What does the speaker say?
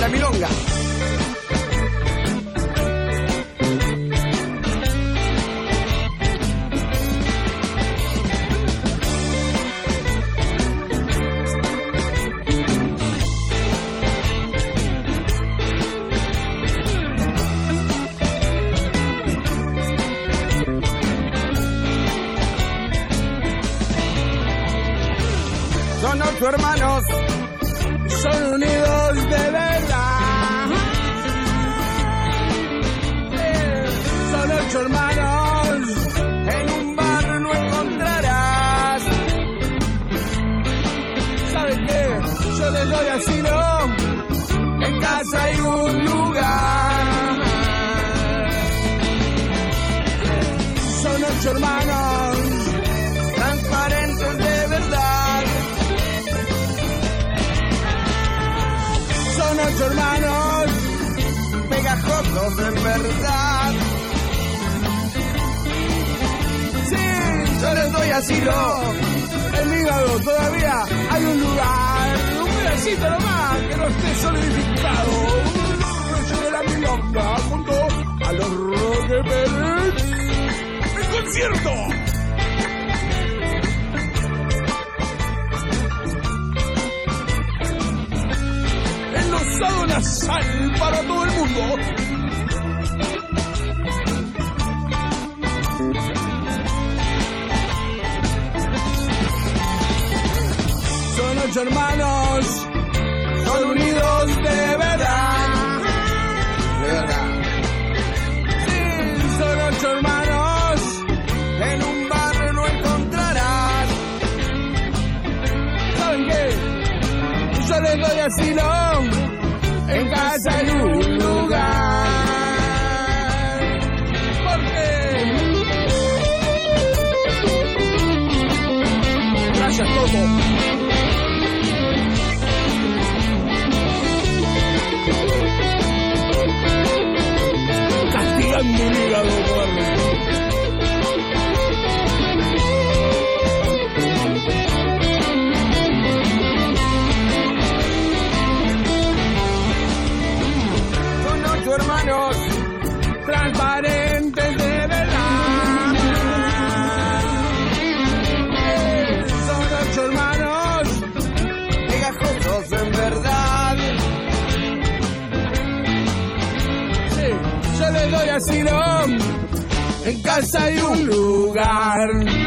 la milonga. Son ocho hermanos, ocho hermanos, en un bar no encontrarás. ¿Sabes qué? Yo les doy asilo, en casa hay un lugar. Son ocho hermanos, transparentes de verdad. Son ocho hermanos, pegajosos en verdad. Asilo. En mi hígado todavía hay un lugar, un pedacito nomás que no esté solidificado. Yo de la milonga junto a los Rockefellers. ¡El concierto! enlosado nasal para todo el mundo. Ocho hermanos, son unidos de verdad. De verdad. Sí, son ocho hermanos, en un bar no encontrarás. ¿Saben qué? Yo les doy asilo, en casa hay un lugar. Gracias Toto. Son ocho hermanos transparentes Sí, yo les doy asilo. En casa hay un lugar.